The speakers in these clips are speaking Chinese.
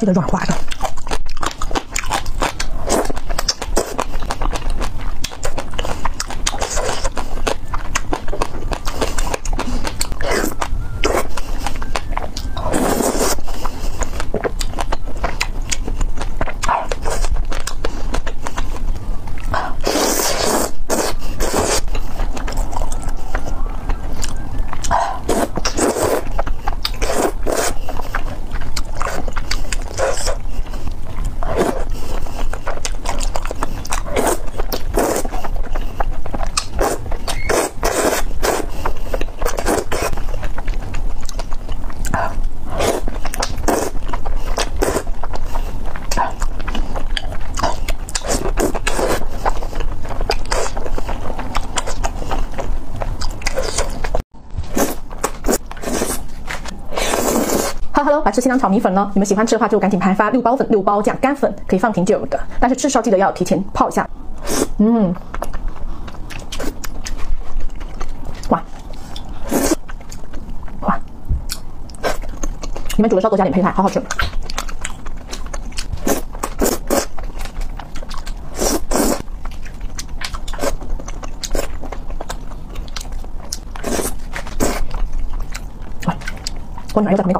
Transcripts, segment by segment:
这个软滑的。来吃新疆炒米粉了。你们喜欢吃的话，就赶紧拍发六包粉，六包这样干粉可以放挺久的。但是吃时候记得要提前泡一下。嗯，哇哇！你们煮的时候多加点配菜，好好吃。我奶油在旁边搞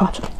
好好吃。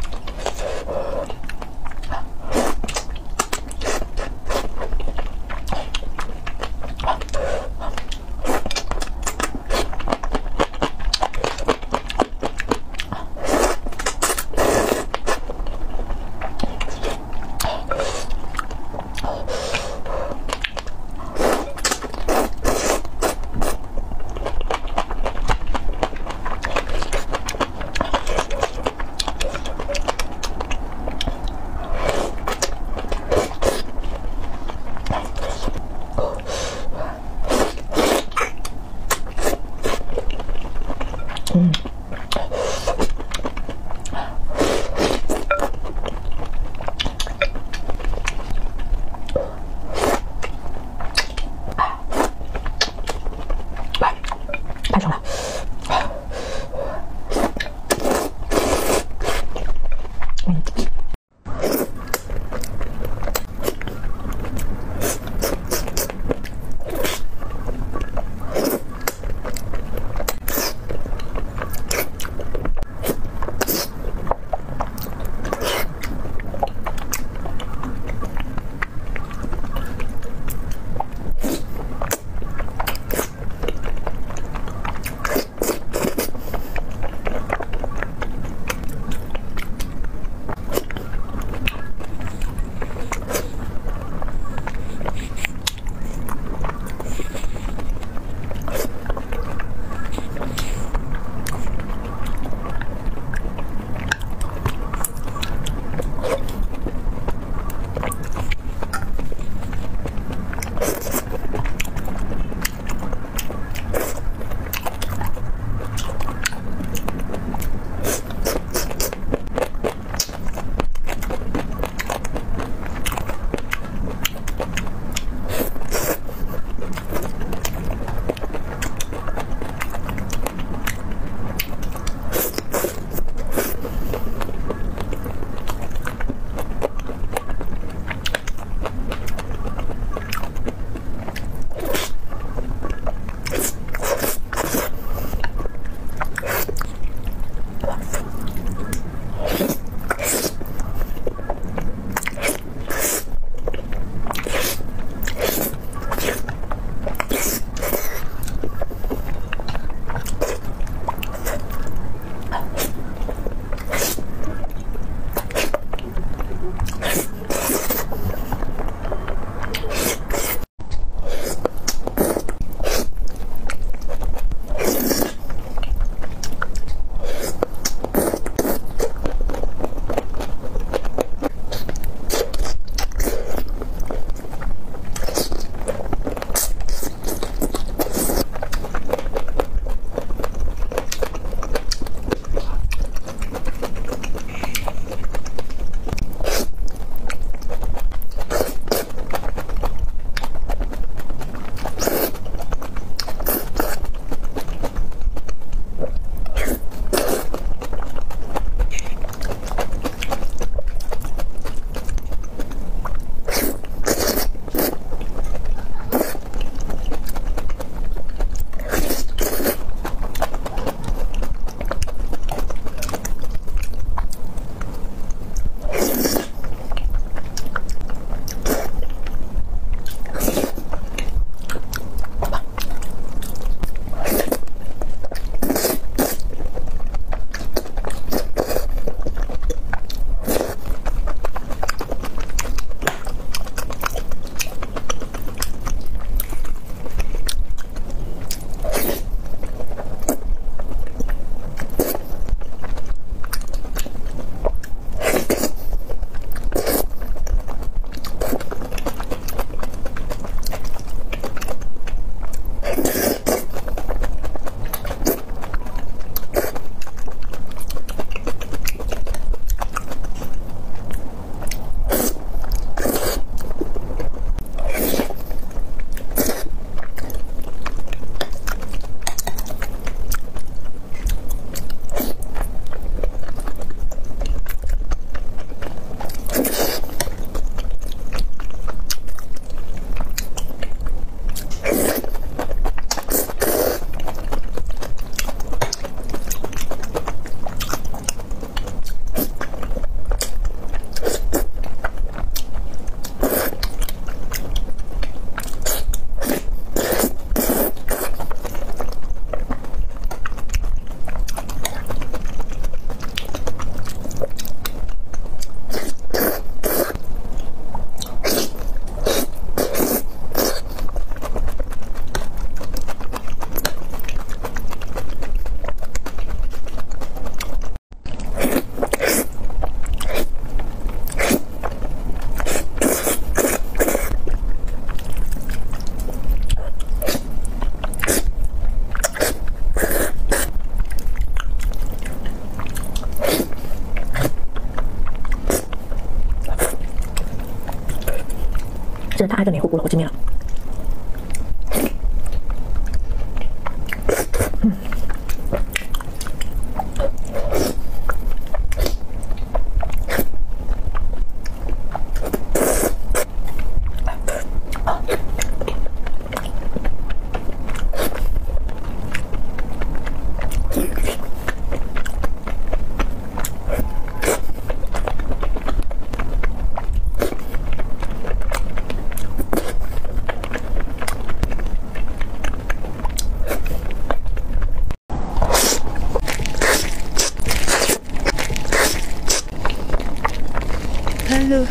爱这黏糊糊的火鸡面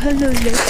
大丈人。